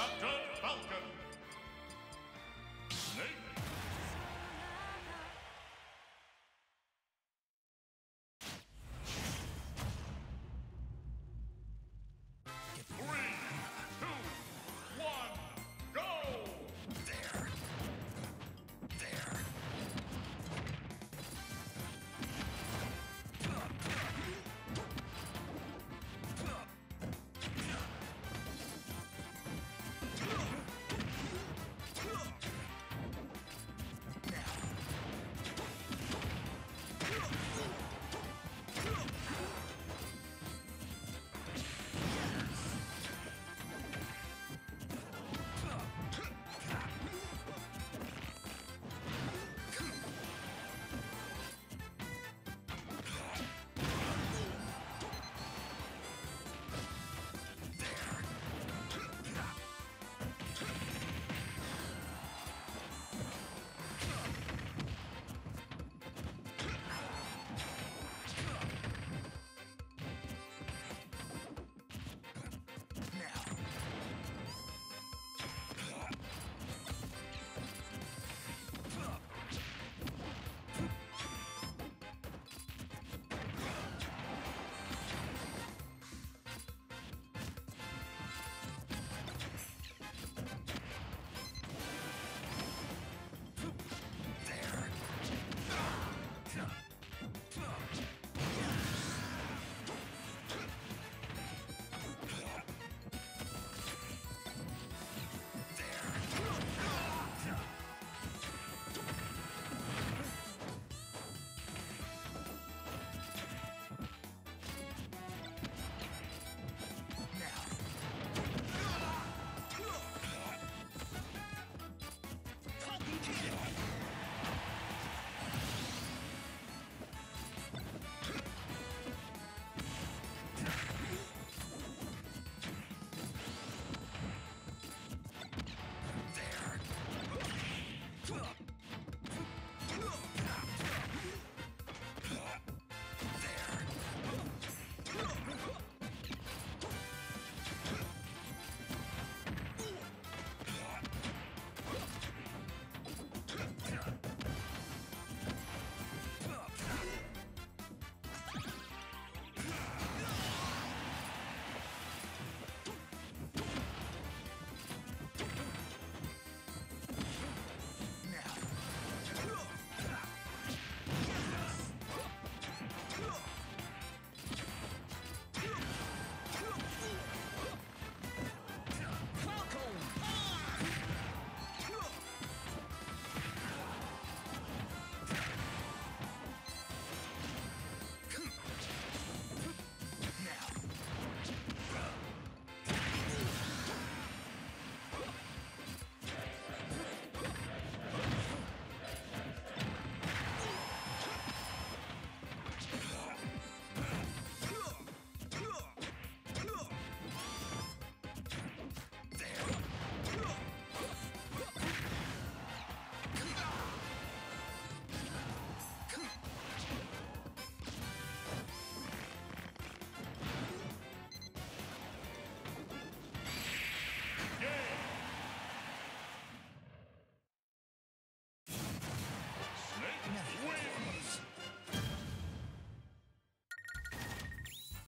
Captain Falcon.